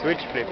Switch flip.